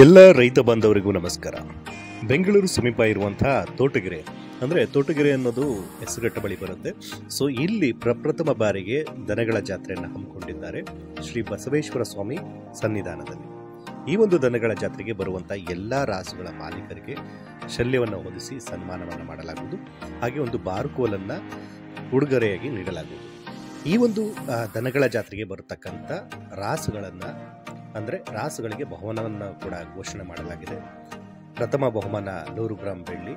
ಎಲ್ಲ ರೈತ ಬಾಂಧವರಿಗೂ ನಮಸ್ಕಾರ. ಬೆಂಗಳೂರು ಸಮೀಪ ಇರುವಂತಹ ತೋಟಗೆರೆ, ಅಂದರೆ ತೋಟಗೆರೆ ಅನ್ನೋದು ಹೆಸರುಗಟ್ಟ ಬಳಿ ಬರುತ್ತೆ. ಸೊ ಇಲ್ಲಿ ಪ್ರಪ್ರಥಮ ಬಾರಿಗೆ ದನಗಳ ಜಾತ್ರೆಯನ್ನು ಹಮ್ಮಿಕೊಂಡಿದ್ದಾರೆ ಶ್ರೀ ಬಸವೇಶ್ವರ ಸ್ವಾಮಿ ಸನ್ನಿಧಾನದಲ್ಲಿ. ಈ ಒಂದು ದನಗಳ ಜಾತ್ರೆಗೆ ಬರುವಂಥ ಎಲ್ಲ ರಾಸುಗಳ ಮಾಲೀಕರಿಗೆ ಶಲ್ಯವನ್ನು ಹೊದಿಸಿ ಸನ್ಮಾನವನ್ನು ಮಾಡಲಾಗುವುದು. ಹಾಗೆ ಒಂದು ಬಾರ್ಕೋಲನ್ನು ಉಡುಗೊರೆಯಾಗಿ ನೀಡಲಾಗುವುದು. ಈ ಒಂದು ದನಗಳ ಜಾತ್ರೆಗೆ ಬರತಕ್ಕಂಥ ರಾಸುಗಳನ್ನು ಅಂದರೆ ರಾಸುಗಳಿಗೆ ಬಹುಮಾನವನ್ನು ಕೂಡ ಘೋಷಣೆ ಮಾಡಲಾಗಿದೆ. ಪ್ರಥಮ ಬಹುಮಾನ ನೂರು ಗ್ರಾಂ ಬೆಳ್ಳಿ,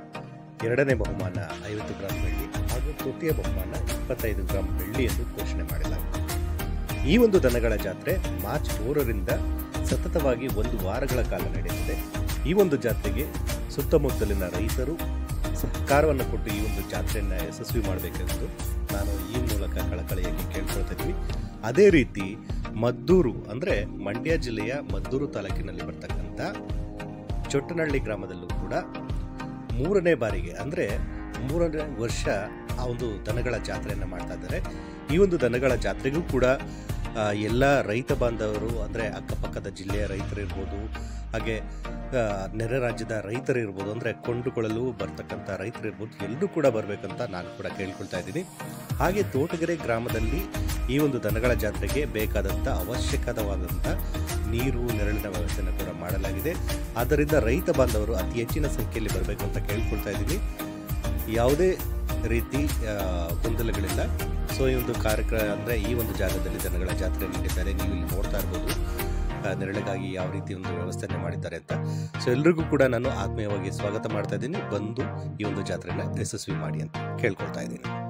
ಎರಡನೇ ಬಹುಮಾನ ಐವತ್ತು ಗ್ರಾಂ ಬೆಳ್ಳಿ ಹಾಗೂ ತೃತೀಯ ಬಹುಮಾನ ಇಪ್ಪತ್ತೈದು ಗ್ರಾಂ ಬೆಳ್ಳಿ ಎಂದು ಘೋಷಣೆ ಮಾಡಲಾಗಿದೆ. ಈ ಒಂದು ದನಗಳ ಜಾತ್ರೆ ಮಾರ್ಚ್ ಮೂರರಿಂದ ಸತತವಾಗಿ ಒಂದು ವಾರಗಳ ಕಾಲ ನಡೆಯುತ್ತದೆ. ಈ ಒಂದು ಜಾತ್ರೆಗೆ ಸುತ್ತಮುತ್ತಲಿನ ರೈತರು ಸಹಕಾರವನ್ನು ಕೊಟ್ಟು ಈ ಒಂದು ಜಾತ್ರೆಯನ್ನು ಯಶಸ್ವಿ ಮಾಡಬೇಕೆಂದು ನಾನು ಈ ಮೂಲಕ ಕಳಕಳಿಯಾಗಿ ಕೇಳ್ಕೊಳ್ತಾ ಇದ್ವಿ. ಅದೇ ರೀತಿ ಮದ್ದೂರು ಅಂದರೆ ಮಂಡ್ಯ ಜಿಲ್ಲೆಯ ಮದ್ದೂರು ತಾಲೂಕಿನಲ್ಲಿ ಬರ್ತಕ್ಕಂಥ ಚೊಟ್ಟನಹಳ್ಳಿ ಗ್ರಾಮದಲ್ಲೂ ಕೂಡ ಮೂರನೇ ಬಾರಿಗೆ ಅಂದರೆ ಮೂರನೇ ವರ್ಷ ಆ ಒಂದು ದನಗಳ ಜಾತ್ರೆಯನ್ನು ಮಾಡ್ತಾ ಇದ್ದಾರೆ. ಈ ಒಂದು ದನಗಳ ಜಾತ್ರೆಗೂ ಕೂಡ ಎಲ್ಲ ರೈತ ಬಾಂಧವರು ಅಂದರೆ ಅಕ್ಕಪಕ್ಕದ ಜಿಲ್ಲೆಯ ರೈತರಿರ್ಬೋದು ಹಾಗೆ ನೆರೆ ರಾಜ್ಯದ ರೈತರಿರ್ಬೋದು ಅಂದರೆ ಕೊಂಡುಕೊಳ್ಳಲು ಬರ್ತಕ್ಕಂಥ ರೈತರಿರ್ಬೋದು ಎಲ್ಲರೂ ಕೂಡ ಬರಬೇಕಂತ ನಾನು ಕೂಡ ಕೇಳ್ಕೊಳ್ತಾ ಇದ್ದೀನಿ. ಹಾಗೆ ತೋಟಗೆರೆ ಗ್ರಾಮದಲ್ಲಿ ಈ ಒಂದು ದನಗಳ ಜಾತ್ರೆಗೆ ಬೇಕಾದಂಥ ಅವಶ್ಯಕವಾದಂಥ ನೀರು, ನೆರಳಿನ ವ್ಯವಸ್ಥೆಯನ್ನು ಕೂಡ ಮಾಡಲಾಗಿದೆ. ಆದ್ದರಿಂದ ರೈತ ಬಾಂಧವರು ಅತಿ ಹೆಚ್ಚಿನ ಸಂಖ್ಯೆಯಲ್ಲಿ ಬರಬೇಕು ಅಂತ ಕೇಳ್ಕೊಳ್ತಾ ಇದ್ದೀನಿ. ಯಾವುದೇ ರೀತಿ ಗೊಂದಲಗಳಿಲ್ಲ. ಸೊ ಈ ಒಂದು ಕಾರ್ಯಕ್ರಮ ಅಂದರೆ ಈ ಒಂದು ಜಾಗದಲ್ಲಿ ದನಗಳ ಜಾತ್ರೆ ನೀಡಿದ್ದಾರೆ ನೀವು ಇಲ್ಲಿ ನೋಡ್ತಾ ಇರ್ಬೋದು. ನೆರಳಿಗಾಗಿ ಯಾವ ರೀತಿ ಒಂದು ವ್ಯವಸ್ಥೆಯನ್ನು ಮಾಡಿದ್ದಾರೆ ಅಂತ. ಸೊ ಎಲ್ರಿಗೂ ಕೂಡ ನಾನು ಆತ್ಮೀಯವಾಗಿ ಸ್ವಾಗತ ಮಾಡ್ತಾ ಇದ್ದೀನಿ. ಬಂದು ಈ ಒಂದು ಜಾತ್ರೆನ ಯಶಸ್ವಿ ಮಾಡಿ ಅಂತ ಕೇಳ್ಕೊಳ್ತಾ ಇದ್ದೀನಿ.